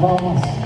palmas.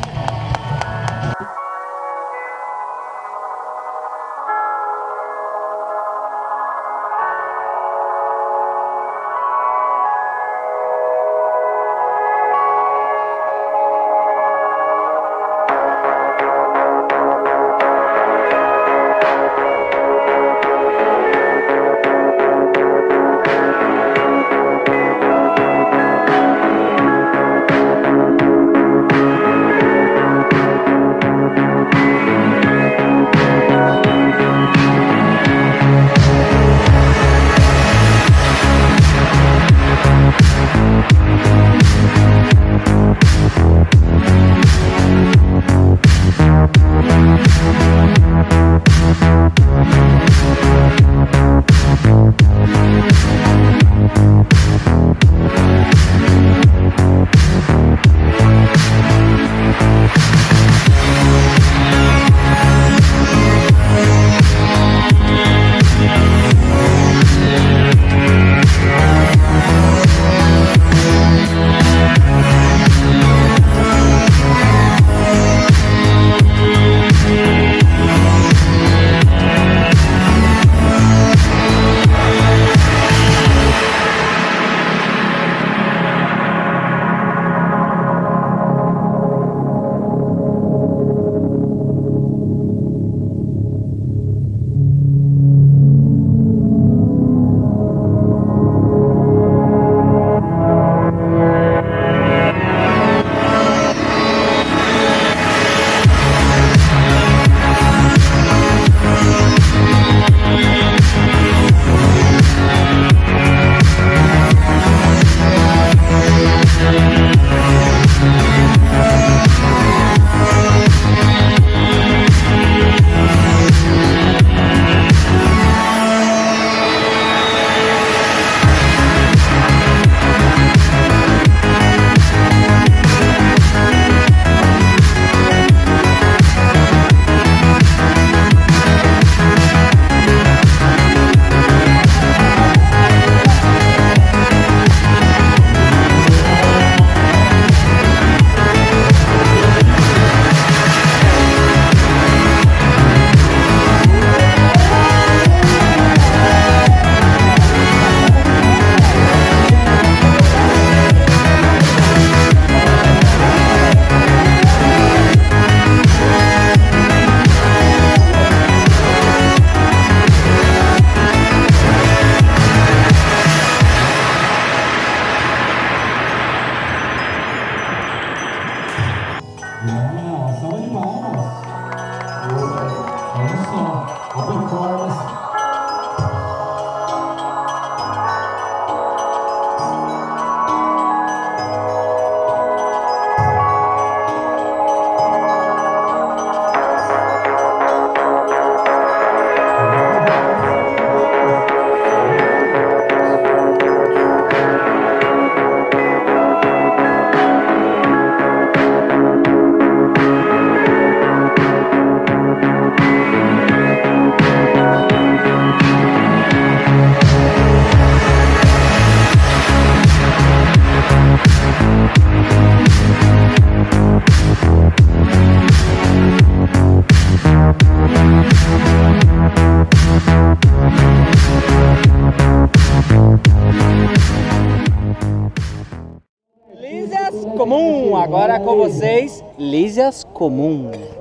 comum. Agora é com vocês, Lísias comum. Lísias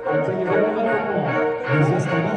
comum. Lísias comum.